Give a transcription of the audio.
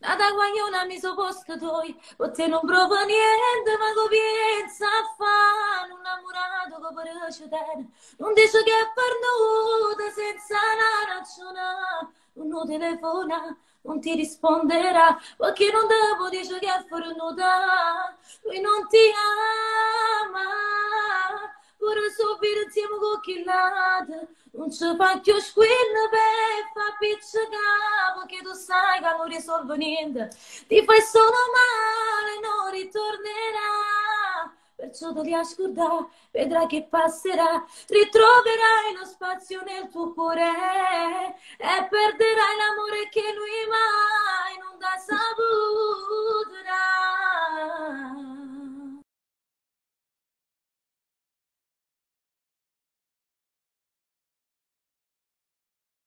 Nada guagliona mi so posto toi, con te non provo niente, ma comienza a fare un innamorato che piace te. Non dice che è perduta senza una ragione, non telefona, non ti risponderà, perché non devo dire che è fornuta, lui non ti ama. Pure soffrire insieme con chi late, non ci fa più squillo per fa capo, non risolve niente, ti fai solo male, non ritornerà. Perciò ti ascoltare, vedrai che passerà, ritroverai lo spazio nel tuo cuore e perderai l'amore che lui.